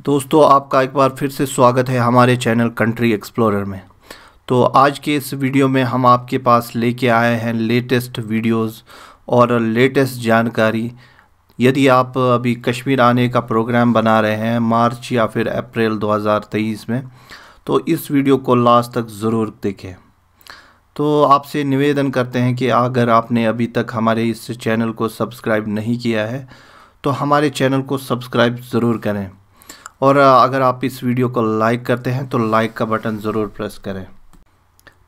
दोस्तों, आपका एक बार फिर से स्वागत है हमारे चैनल कंट्री एक्सप्लोरर में। तो आज के इस वीडियो में हम आपके पास लेके आए हैं लेटेस्ट वीडियोस और लेटेस्ट जानकारी। यदि आप अभी कश्मीर आने का प्रोग्राम बना रहे हैं, मार्च या फिर अप्रैल 2023 में तो इस वीडियो को लास्ट तक ज़रूर देखें। तो आपसे निवेदन करते हैं कि अगर आपने अभी तक हमारे इस चैनल को सब्सक्राइब नहीं किया है तो हमारे चैनल को सब्सक्राइब ज़रूर करें। और अगर आप इस वीडियो को लाइक करते हैं तो लाइक का बटन ज़रूर प्रेस करें।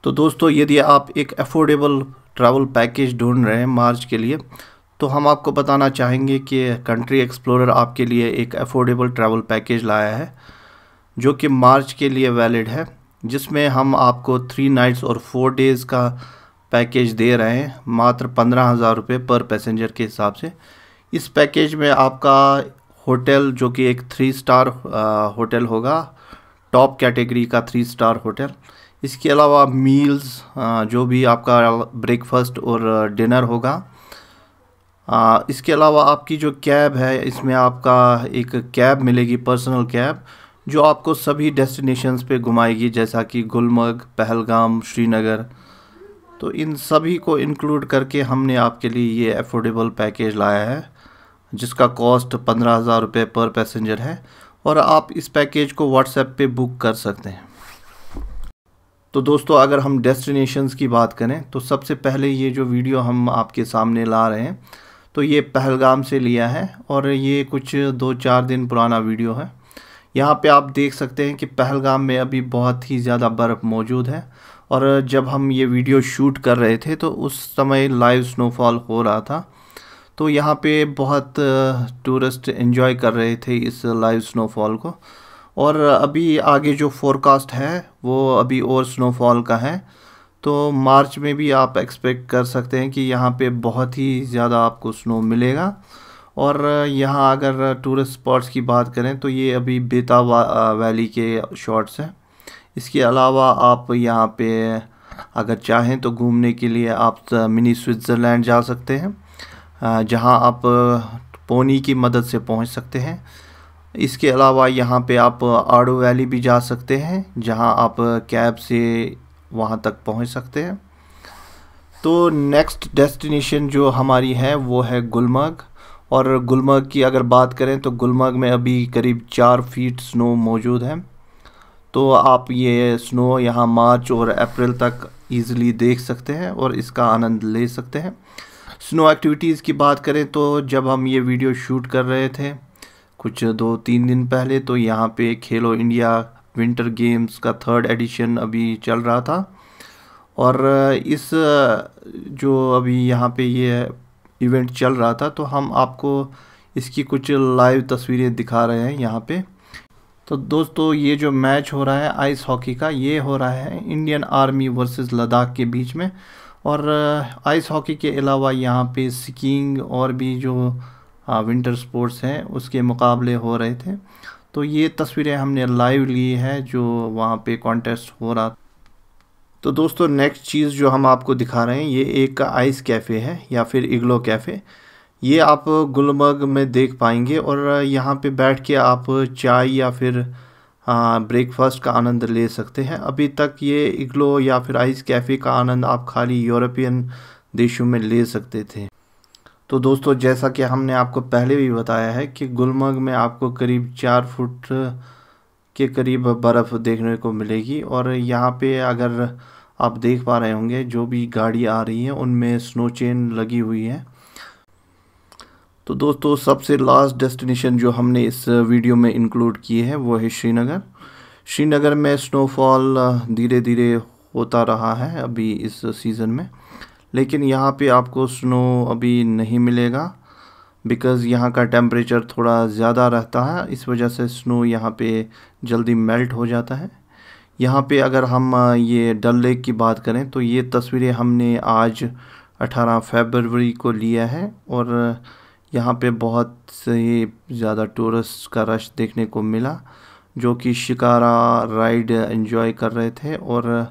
तो दोस्तों, यदि आप एक अफोर्डेबल ट्रैवल पैकेज ढूंढ रहे हैं मार्च के लिए तो हम आपको बताना चाहेंगे कि कंट्री एक्सप्लोरर आपके लिए एक अफोर्डेबल ट्रैवल पैकेज लाया है, जो कि मार्च के लिए वैलिड है, जिसमें हम आपको थ्री नाइट्स और फोर डेज़ का पैकेज दे रहे हैं, मात्र पंद्रह हज़ार रुपये पर पैसेंजर के हिसाब से। इस पैकेज में आपका होटल जो कि एक थ्री स्टार होटल होगा। टॉप कैटेगरी का थ्री स्टार होटल। इसके अलावा मील्स जो भी आपका ब्रेकफास्ट और डिनर होगा। इसके अलावा आपकी जो कैब है, इसमें आपका एक कैब मिलेगी पर्सनल कैब जो आपको सभी डेस्टिनेशंस पे घुमाएगी, जैसा कि गुलमर्ग, पहलगाम, श्रीनगर। तो इन सभी को इंक्लूड करके हमने आपके लिए ये अफोर्डेबल पैकेज लाया है। जिसका कॉस्ट पंद्रह हज़ार रुपये पर पैसेंजर है, और आप इस पैकेज को व्हाट्सएप पे बुक कर सकते हैं। तो दोस्तों, अगर हम डेस्टिनेशंस की बात करें तो सबसे पहले ये जो वीडियो हम आपके सामने ला रहे हैं तो ये पहलगाम से लिया है, और ये कुछ दो चार दिन पुराना वीडियो है। यहाँ पे आप देख सकते हैं कि पहलगाम में अभी बहुत ही ज़्यादा बर्फ़ मौजूद है, और जब हम ये वीडियो शूट कर रहे थे तो उस समय लाइव स्नोफॉल हो रहा था। तो यहाँ पे बहुत टूरिस्ट इन्जॉय कर रहे थे इस लाइव स्नोफॉल को। और अभी आगे जो फोरकास्ट है, वो अभी और स्नोफॉल का है। तो मार्च में भी आप एक्सपेक्ट कर सकते हैं कि यहाँ पे बहुत ही ज़्यादा आपको स्नो मिलेगा। और यहाँ अगर टूरिस्ट स्पॉट्स की बात करें तो ये अभी बेता वैली के शॉट्स हैं। इसके अलावा आप यहाँ पे अगर चाहें तो घूमने के लिए आप मिनी स्विट्ज़रलैंड जा सकते हैं। जहाँ आप पोनी की मदद से पहुँच सकते हैं। इसके अलावा यहाँ पे आप आड़ो वैली भी जा सकते हैं, जहाँ आप कैब से वहाँ तक पहुँच सकते हैं। तो नेक्स्ट डेस्टिनेशन जो हमारी है, वो है गुलमर्ग। और गुलमर्ग की अगर बात करें तो गुलमर्ग में अभी करीब चार फीट स्नो मौजूद है। तो आप ये स्नो यहाँ मार्च और अप्रैल तक ईज़िली देख सकते हैं और इसका आनंद ले सकते हैं। स्नो एक्टिविटीज़ की बात करें तो जब हम ये वीडियो शूट कर रहे थे, कुछ दो तीन दिन पहले तो यहाँ पे खेलो इंडिया विंटर गेम्स का थर्ड एडिशन अभी चल रहा था। और इस, जो अभी यहाँ पे ये इवेंट चल रहा था तो हम आपको इसकी कुछ लाइव तस्वीरें दिखा रहे हैं यहाँ पे। तो दोस्तों, ये जो मैच हो रहा है आइस हॉकी का, ये हो रहा है इंडियन आर्मी वर्सेस लद्दाख के बीच में। और आइस हॉकी के अलावा यहाँ पे स्कीइंग और भी जो विंटर स्पोर्ट्स हैं, उसके मुकाबले हो रहे थे। तो ये तस्वीरें हमने लाइव ली है, जो वहाँ पे कॉन्टेस्ट हो रहा तो दोस्तों नेक्स्ट चीज़ जो हम आपको दिखा रहे हैं, ये एक आइस कैफ़े है, या फिर इग्लो कैफ़े ये आप गुलमर्ग में देख पाएँगे, और यहाँ पे बैठ के आप चाय या फिर ब्रेकफास्ट का आनंद ले सकते हैं। अभी तक ये इग्लो या फिर आइस कैफ़े का आनंद आप खाली यूरोपियन देशों में ले सकते थे। तो दोस्तों, जैसा कि हमने आपको पहले भी बताया है कि गुलमर्ग में आपको करीब चार फुट के करीब बर्फ़ देखने को मिलेगी और यहाँ पे अगर आप देख पा रहे होंगे, जो भी गाड़ी आ रही है, उनमें स्नो चेन लगी हुई है। तो दोस्तों, सबसे लास्ट डेस्टिनेशन जो हमने इस वीडियो में इंक्लूड की है, वो है श्रीनगर। श्रीनगर में स्नोफॉल धीरे धीरे होता रहा है अभी इस सीज़न में। लेकिन यहाँ पे आपको स्नो अभी नहीं मिलेगा बिकॉज़ यहाँ का टेम्परेचर थोड़ा ज़्यादा रहता है। इस वजह से स्नो यहाँ पे जल्दी मेल्ट हो जाता है। यहाँ पे अगर हम ये डल लेक की बात करें तो ये तस्वीरें हमने आज 18 फरवरी को लिया है और यहाँ पे बहुत से ज़्यादा टूरिस्ट का रश देखने को मिला, जो कि शिकारा राइड एंजॉय कर रहे थे और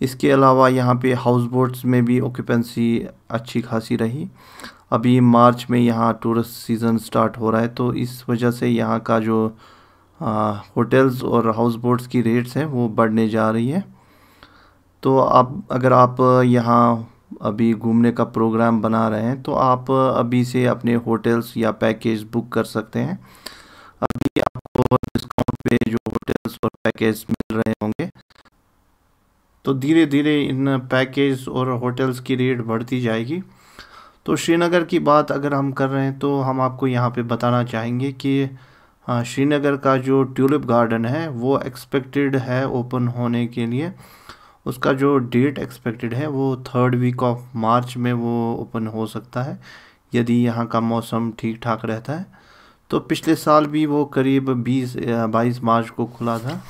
इसके अलावा यहाँ पे हाउस बोट्स में भी ऑक्यूपेंसी अच्छी खासी रही। अभी मार्च में यहाँ टूरिस्ट सीज़न स्टार्ट हो रहा है तो इस वजह से यहाँ का जो होटल्स और हाउस बोट्स की रेट्स हैं वो बढ़ने जा रही है। तो आप, अगर आप यहाँ अभी घूमने का प्रोग्राम बना रहे हैं तो आप अभी से अपने होटल्स या पैकेज बुक कर सकते हैं। अभी आपको डिस्काउंट पे जो होटल्स और पैकेज मिल रहे होंगे तो धीरे धीरे इन पैकेज और होटल्स की रेट बढ़ती जाएगी। तो श्रीनगर की बात अगर हम कर रहे हैं तो हम आपको यहाँ पे बताना चाहेंगे कि श्रीनगर का जो ट्यूलिप गार्डन है, वो एक्सपेक्टेड है ओपन होने के लिए। उसका जो डेट एक्सपेक्टेड है, वो थर्ड वीक ऑफ़ मार्च में वो ओपन हो सकता है, यदि यहाँ का मौसम ठीक ठाक रहता है। तो पिछले साल भी वो करीब 20 22 मार्च को खुला था।